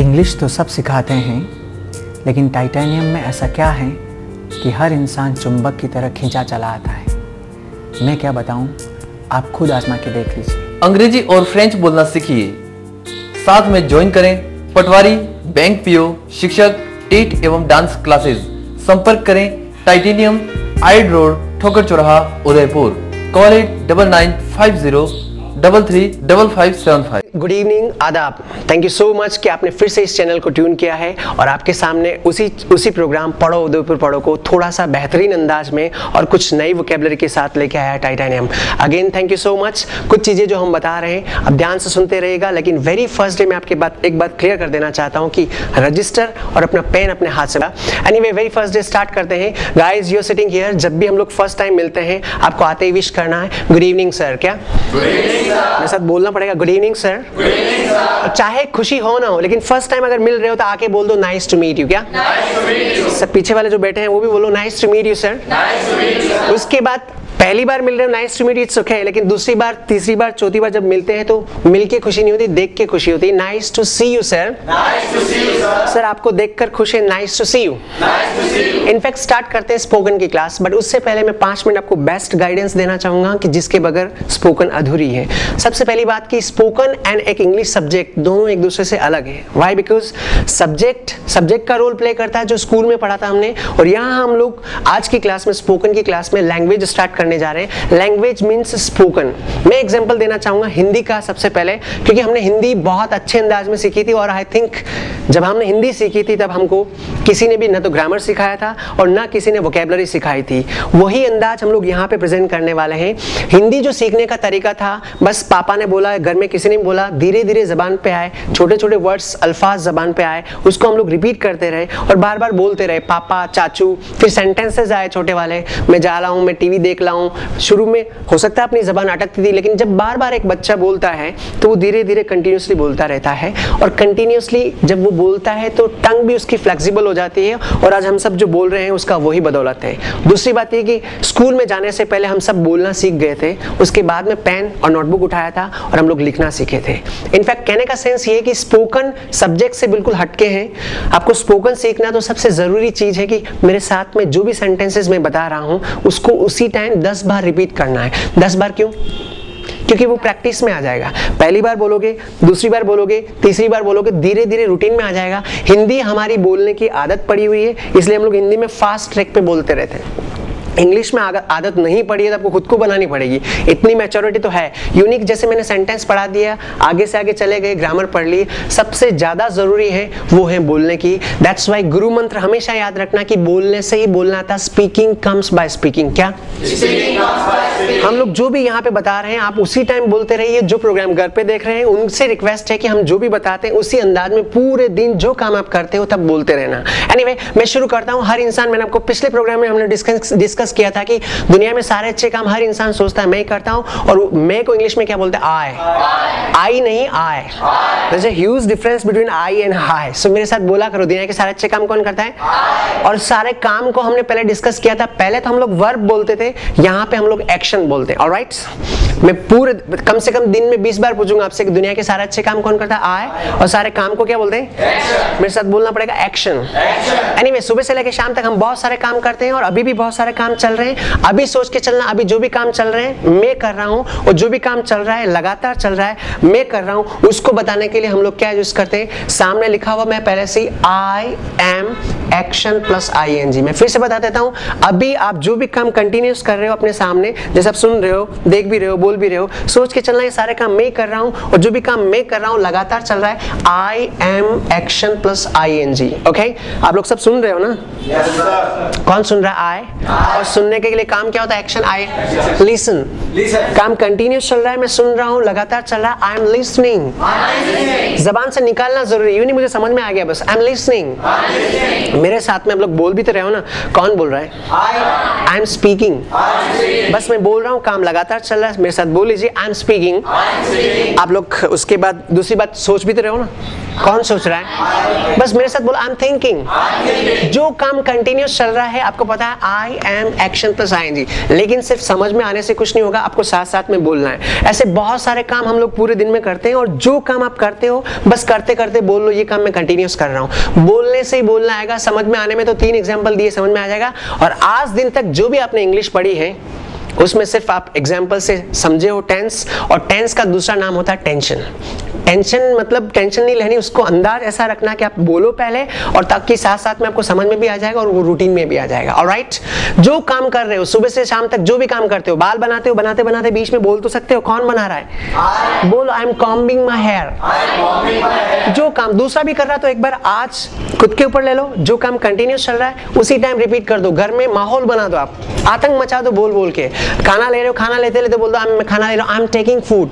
English तो सब सिखाते हैं, लेकिन टाइटेनियम में ऐसा क्या है कि हर इंसान चुंबक की तरह खींचा चला आता है? मैं क्या बताऊँ? आप खुद आजमा के देख लीजिए। अंग्रेज़ी और फ्रेंच बोलना सीखिए। साथ में ज्वाइन करें पटवारी बैंक पीओ, शिक्षक, टेट एवं डांस क्लासेस संपर्क करें टाइटेनियम, आइड रोड, ठोकर चौराहा, Udaipur. Call at double nine five zero double three double five seven five. Good evening आदाब। थैंक यू सो मच कि आपने फिर से इस चैनल को ट्यून किया है और आपके सामने उसी उसी प्रोग्राम पढ़ो उदयपुर पढ़ो को थोड़ा सा बेहतरीन अंदाज में और कुछ नई वोकेबलरी के साथ लेके आया Titanium again thank you so much कुछ चीज़ें जो हम बता रहे हैं अब ध्यान से सुनते रहेगा लेकिन वेरी फ़र्स्ट डे मैं आपके बात एक बात क्लियर कर देना चाहता हूँ कि रजिस्टर और अपना पेन अपने हाथ से anyway very first day start करते हैं। गाइज़ यूर सिटिंग हियर जब भी हम लोग फ़र्स्ट टाइम मिलते हैं आपको आते ही विश करना है। गुड इवनिंग सर क्या? मेरे साथ बोलना पड़ेगा। गुड इवनिंग सर चाहे खुशी हो ना हो लेकिन फ़र्स्ट टाइम अगर मिल रहे हो तो आके बोल दो नाइस टू मीट यू क्या? सर पीछे वाले जो बैठे हैं वो भी बोलो nice to meet you sir उसके बाद पहली बार मिल रहे हो nice to meet it's okay लेकिन दूसरी बार तीसरी बार चौथी बार जब मिलते हैं तो मिल के खुशी नहीं होती देख के खुशी होती है। Nice to see you sir sir आपको देखकर खुश है nice to see you in fact start करते हैं स्पोकन की क्लास बट उससे पहले मैं पाँच मिनट आपको बेस्ट गाइडेंस देना चाहूँगा कि जिसके बगैर स्पोकन अधूरी है। सबसे पहली बात की स्पोकन एंड एक इंग्लिश सब्जेक्ट दोनों एक दूसरे से अलग है। वाई बिकॉज़ सब्जेक्ट सब्जेक्ट का रोल प्ले करता है जो स्कूल में पढ़ा था हमने और यहाँ हम लोग आज की क्लास में स्पोकन की क्लास में लैंग्वेज स्टार्ट करने जा रहे हैं। लैंग्वेज मीन्स स्पोकन मैं एग्ज़ाम्पल देना चाहूँगा हिंदी का सबसे पहले, क्योंकि हमने हिंदी बहुत अच्छे अंदाज में सीखी थी और आई थिंक जब हमने हिंदी सीखी थी, तब हमको किसी ने भी न तो ग्रामर सिखाया था और ना किसी ने वोकेबलरी सिखाई थी। वही अंदाज हम लोग यहाँ पे प्रेजेंट करने वाले हैं। हिंदी जो सीखने का तरीका था, बस पापा ने बोला, घर में किसी ने बोला धीरे धीरे जबान पे आए छोटे छोटे वर्ड्स अल्फाज जबान पे आए, उसको हम लोग रिपीट करते रहे और बार बार बोलते रहे, पापा, चाचू, फिर सेंटेंसेज आए छोटे वाले, मैं जा रहा हूँ, मैं टीवी देख रहा हूँ। शुरू में हो सकता है अपनी जबान अटकती थी, लेकिन जब बार बार एक बच्चा बोलता है तो वो धीरे धीरे कंटिन्यूसली बोलता रहता है और कंटिन्यूसली जब वो बोलता है तो टंग भी उसकी फ्लेक्सिबल हो जाती है और आज हम सब जो बोल रहे हैं उसका वही बदौलत है। दूसरी बात ये कि स्कूल में जाने से पहले हम सब बोलना सीख गए थे, उसके बाद में पेन और नोटबुक उठाया था और हम लोग लिखना सीखे थे। इनफैक्ट कहने का सेंस ये कि स्पोकन सब्जेक्ट से बिल्कुल हटके हैं। आपको स्पोकन सीखना तो सबसे ज़रूरी चीज़ है कि मेरे साथ में जो भी सेंटेंसेस मैं बता रहा हूँ, उसको उसी टाइम दस बार रिपीट करना है। दस बार क्यों? क्योंकि वो प्रैक्टिस में आ जाएगा। पहली बार बोलोगे, दूसरी बार बोलोगे, तीसरी बार बोलोगे धीरे धीरे रूटीन में आ जाएगा। हिंदी हमारी बोलने की आदत पड़ी हुई है, इसलिए हम लोग हिंदी में फास्ट ट्रैक पे बोलते रहते हैं। इंग्लिश में आदत नहीं पड़ी है तो आपको खुद को बनानी पड़ेगी। इतनी मैच्योरिटी तो है। यूनिक जैसे मैंने सेंटेंस पढ़ा दिया आगे से आगे चले गए ग्रामर पढ़ लिए सबसे ज़्यादा ज़रूरी है वो है बोलने की। दैट्स वाई गुरु मंत्र हमेशा याद रखना कि बोलने से ही बोलना था स्पीकिंग कम्स बाय स्पीकिंग क्या? हम लोग जो भी यहाँ पे बता रहे हैं आप उसी टाइम बोलते रहिए जो प्रोग्राम घर पे देख रहे हैं उनसे रिक्वेस्ट है कि हम जो भी बताते हैं उसी अंदाज में पूरे दिन जो काम आप करते हो तब बोलते रहना। एनीवे anyway, मैं शुरू करता हूँ। हर इंसान मैंने आपको पिछले प्रोग्राम में हमने डिस्कस डिस्कस किया था कि दुनिया में सारे अच्छे काम हर इंसान सोचता है मैं करता हूँ और मैं को इंग्लिश में क्या बोलते हैं? आय आई नहीं a huge difference between I and I. So मेरे साथ बोला करो दुनिया के सारे अच्छे काम कौन करता है? और सारे काम को हमने पहले डिस्कस किया था पहले तो हम लोग वर्ब बोलते थे यहाँ पे हम लोग एक्शन बोलते हैं ऑलराइट मैं पूरे कम से कम दिन में 20 बार पूछूँगा आपसे कि दुनिया के सारे अच्छे काम कौन करता है? आय और सारे काम को क्या बोलते हैं? मेरे साथ बोलना पड़ेगा एक्शन एनीवे सुबह से लेकर शाम तक हम बहुत सारे काम करते हैं और अभी भी बहुत सारे काम चल रहे हैं। अभी सोच के चलना अभी जो भी काम चल रहे हैं मैं कर रहा हूँ और जो भी काम चल रहा है लगातार चल रहा है मैं कर रहा हूँ उसको बताने के लिए हम लोग क्या यूज़ करते हैं? सामने लिखा हुआ मैं पहले से I am action plus I N G मैं फिर से बता देता हूँ अभी आप जो भी काम कंटिन्यूस कर रहे हो अपने सामने जैसे आप सुन रहे हो देख भी रहे हो बोल भी रहे हो। सोच के चलना ये सारे काम मैं कर रहा हूँ और जो भी काम मैं कर रहा हूँ लगातार चल रहा है। I am action plus I N G okay आप लोग सब सुन रहे हो ना? Yes, कौन सुन रहा है? आई और सुनने के लिए काम क्या होता है? एक्शन आई लिसन काम कंटिन्यूस चल रहा है मैं सुन रहा हूँ लगातार चल रहा है आई एम लिसनिंग जबान से निकालना ज़रूरी यूँ नहीं मुझे समझ में आ गया बस। आई एम लिसनिंग मेरे साथ में आप लोग बोल भी तो रहे हो ना? कौन बोल रहा है? आई एम स्पीकिंग बस मैं बोल रहा हूँ काम लगातार चल रहा है मेरे साथ बोल लीजिए आई एम स्पीकिंग आप लोग उसके बाद दूसरी बात सोच भी तो रहे हो ना? कौन सोच रहा है? बस मेरे साथ बोलो आई एम थिंकिंग जो काम कंटिन्यूस चल रहा है, आपको पता है I am action plus I लेकिन सिर्फ़ समझ में आने से कुछ नहीं होगा, आपको साथ साथ में बोलना है। ऐसे बहुत सारे काम हम लोग पूरे दिन में करते हैं, और जो काम आप करते हो, बस करते करते बोल लो, ये काम मैं कंटिन्यूस कर रहा हूँ। बोलने से ही बोलना आएगा, समझ में आने में तो तीन एग्ज़ाम्पल दिए, समझ में आ जाएगा। और आज दिन तक जो भी आपने इंग्लिश पढ़ी है उसमें सिर्फ़ आप एग्ज़ाम्पल से समझे हो टेंस और टेंस का दूसरा नाम होता है टेंशन टेंशन मतलब टेंशन नहीं लेनी उसको अंदाज ऐसा रखना कि आप बोलो पहले और ताकि साथ साथ में आपको समझ में भी आ जाएगा और वो रूटीन में भी आ जाएगा। और राइट जो काम कर रहे हो सुबह से शाम तक जो भी काम करते हो बाल बनाते हो बनाते बनाते बीच में बोल तो सकते हो कौन बना रहा है? बोलो I am combing my hair जो काम दूसरा भी कर रहा है तो एक बार आज खुद के ऊपर ले लो जो काम कंटिन्यूस चल रहा है उसी टाइम रिपीट कर दो। घर में माहौल बना दो आप। आतंक मचा दो बोल बोल के। खाना ले रहे हो खाना लेते लेते बोल दो खाना ले रहा हूँ आई एम टेकिंग फ़ूड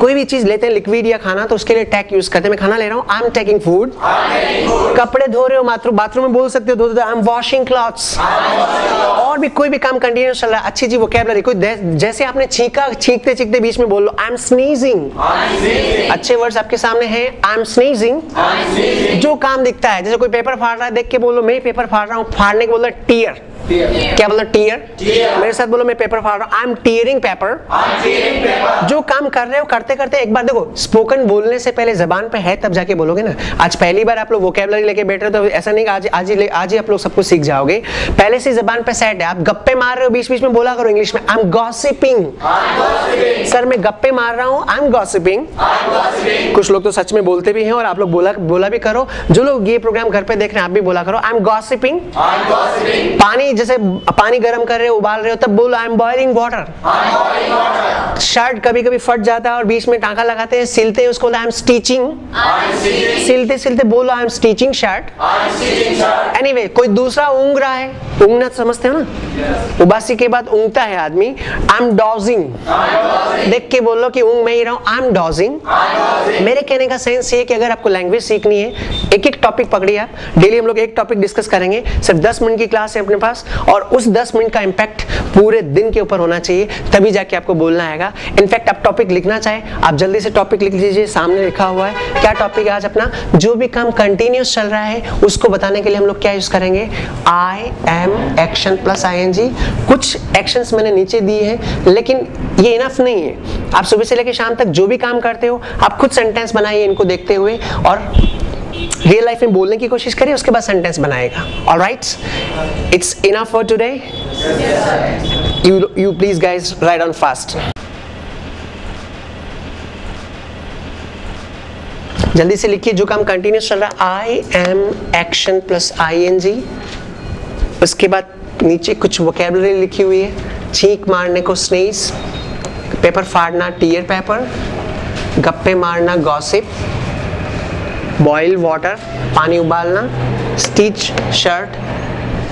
कोई भी चीज़ लेते हैं लिक्विड या खाना तो उसके लिए टैक यूज़ करते हैं। मैं खाना ले रहा हूँ। आई एम टेकिंग फ़ूड कपड़े धो रहे हो बाथरूम बाथरूम में बोल सकते हो आई एम वॉशिंग क्लॉथ्स और भी कोई भी काम कंटिन्यूस चल रहा है अच्छी जी वोकेबलरी कोई जैसे आपने छींका छींकते छींकते बीच में बोल लो आई एम स्नीजिंग अच्छे वर्ड्स आपके सामने हैं। आई एम स्नीजिंग जो काम दिखता है, जैसे कोई पेपर फाड़ रहा है, देख के बोलो मैं पेपर फाड़ रहा हूँ। फाड़ने के बोल टीयर क्या बोलना टीयर मेरे साथ बोलो मैं पेपर फाड़ रहा हूँ। आई एम टीयरिंग पेपर जो काम कर रहे हो करते करते एक बार देखो स्पोकन बोलने से पहले जबान पे है तब जाके बोलोगे ना? आज पहली बार आप लोग वोकेबलरी लेके बैठ रहे हो तो ऐसा नहीं आज आज ही आज ही आप लोग सब कुछ सीख जाओगे। पहले से जबान पे सेट है। आप गप्पे मार रहे हो बीच बीच में बोला करो इंग्लिश में आई एम गॉसिपिंग सर मैं गप्पे मार रहा हूँ आई एम गॉसिपिंग कुछ लोग तो सच में बोलते भी हैं और आप लोग बोला बोला भी करो। जो लोग ये प्रोग्राम घर पे देख रहे हैं आप भी बोला करो आई एम गॉसिपिंग पानी जैसे पानी गर्म कर रहे हो उबाल रहे हो, तब बोलो I am boiling water shirt कभी कभी फट जाता है और बीच में टांका लगाते हैं, सिलते हैं उसको आई एम स्टिचिंग सिलते सिलते बोलो I am stitching shirt anyway कोई दूसरा ऊंग रहा है ऊंगना समझते हो ना? उबासी के बाद ऊंगता है आदमी आई एम डॉजिंग देख के बोलो कि ऊंग मैं ही रहा हूँ आई एम डॉजिंग मेरे कहने का सेंस ये कि अगर आपको लैंग्वेज सीखनी है एक एक टॉपिक पकड़िए आप। डेली हम लोग एक टॉपिक डिस्कस करेंगे। सिर्फ़ 10 मिनट की क्लास है अपने पास। और उस 10 मिनट का इंपैक्ट पूरे दिन के ऊपर होना चाहिए, तभी जाके आपको बोलना आएगा। इनफैक्ट आप टॉपिक लिखना चाहे, आप जल्दी से टॉपिक लिख लीजिए, सामने लिखा हुआ है। क्या टॉपिक है आज अपना? जो भी काम कंटिन्यूस चल रहा है, उसको बताने के लिए हम लोग क्या यूज़ करेंगे? I am action plus I N G कुछ एक्शंस मैंने नीचे दिए हैं, लेकिन ये इनफ नहीं है। आप सुबह से लेकर शाम तक जो भी काम करते हो, आप खुद सेंटेंस बनाइए इनको देखते हुए और रियल लाइफ में बोलने की कोशिश करिए, उसके बाद सेंटेंस बनाएगा। All right it's enough for today you you please guys write on fast जल्दी से लिखिए जो काम कंटिन्यूस चल रहा है। I am action plus I N G उसके बाद नीचे कुछ वोकेबलरी लिखी हुई है। छींक मारने को स्नेस पेपर फाड़ना टीयर पेपर गप्पे मारना गॉसिप बॉयल वाटर पानी उबालना स्टिच शर्ट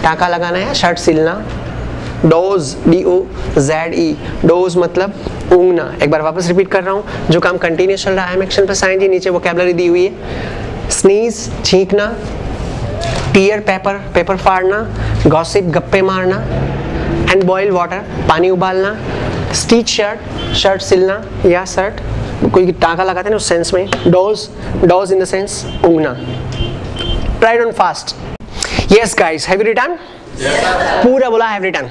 टाका लगाना है शर्ट सिलना। Doze D O Z E doze मतलब ऊंगना। एक बार वापस रिपीट कर रहा हूँ। जो काम कंटिन्यूस चल रहा है एक्शन पर साइन जी, नीचे वो कैबलरी दी हुई है। स्नीज छींकना। टीयर पेपर पेपर फाड़ना। गॉसिप गप्पे मारना। एंड बॉयल वाटर पानी उबालना। स्टीच शर्ट शर्ट सिलना या शर्ट कोई टाका लगाते हैं ना उस सेंस में। Doze doze in the sense उंगना। Tried on fast yes guys have you return पूरा बोला हैव रिटर्न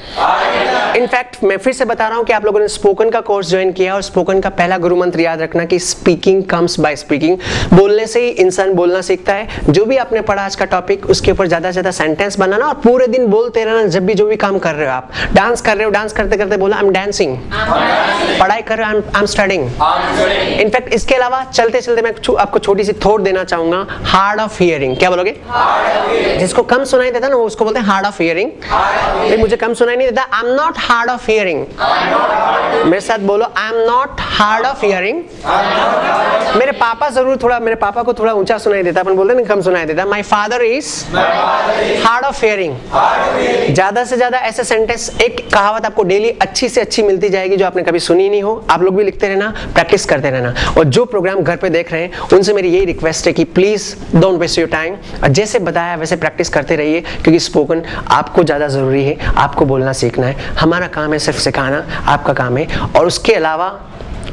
इनफैक्ट मैं फिर से बता रहा हूँ कि आप लोगों ने स्पोकन का कोर्स ज्वाइन किया और स्पोकन का पहला गुरु मंत्र याद रखना कि स्पीकिंग कम्स बाय स्पीकिंग बोलने से ही इंसान बोलना सीखता है। जो भी आपने पढ़ा आज का टॉपिक उसके ऊपर ज़्यादा से ज़्यादा सेंटेंस बनाना और पूरे दिन बोलते रहना जब भी जो भी काम कर रहे हो आप। डांस कर रहे हो डांस करते करते बोला आई एम डांसिंग पढ़ाई कर रहे हो आई एम स्टडिंग इनफैक्ट इसके अलावा चलते चलते मैं आपको छोटी सी थोट देना चाहूँगा हार्ड ऑफ़ हियरिंग क्या बोलोगे? जिसको कम सुनाई देता ना उसको बोलते हैं हार्ड ऑफ़ हियरिंग हियरिंग मुझे कम सुनाई नहीं देता। I am not hard of hearing मेरे साथ बोलो I am not hard of hearing मेरे पापा ज़रूर थोड़ा, मेरे पापा को थोड़ा ऊँचा सुनाई देता, अपन बोलते ना कम सुनाई देता। My father is hard of hearing ज़्यादा से ज़्यादा ऐसे सेंटेंस एक कहावत आपको डेली अच्छी से अच्छी मिलती जाएगी जो आपने कभी सुनी नहीं हो। आप लोग भी लिखते रहना प्रैक्टिस करते रहना। और जो प्रोग्राम घर पे देख रहे हैं, उनसे मेरी यही रिक्वेस्ट है कि please don't waste your time जैसे बताया, वैसे प्रैक्टिस करते रहिए, क्योंकि स्पोकन आपको ज़्यादा ज़रूरी है, आपको बोलना सीखना है। हमारा काम है सिर्फ़ सिखाना, आपका काम है। और उसके अलावा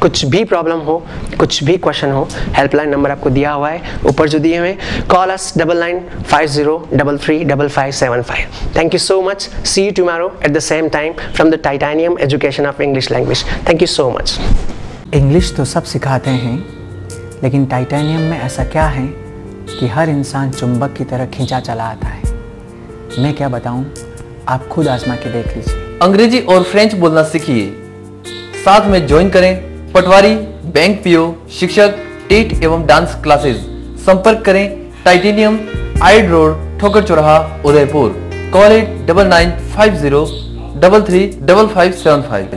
कुछ भी प्रॉब्लम हो कुछ भी क्वेश्चन हो हेल्पलाइन नंबर आपको दिया हुआ है ऊपर जो दिए हुए call us double nine five zero double three double five seven five thank you so much see you tomorrow at the same time from the Titanium education of English language thank you so much English तो सब सिखाते हैं लेकिन titanium में ऐसा क्या है कि हर इंसान चुंबक की तरह खींचा चला आता है? मैं क्या बताऊँ? आप खुद आजमा के देख लीजिए। अंग्रेज़ी और फ्रेंच बोलना सीखिए। साथ में ज्वाइन करें। पटवारी, बैंक पीओ, शिक्षक, टेट एवं डांस क्लासेस। संपर्क करें टाइटेनियम, आइड रोड, ठोकर चौराहा, Udaipur. Call at double nine five zero double three double five seven five.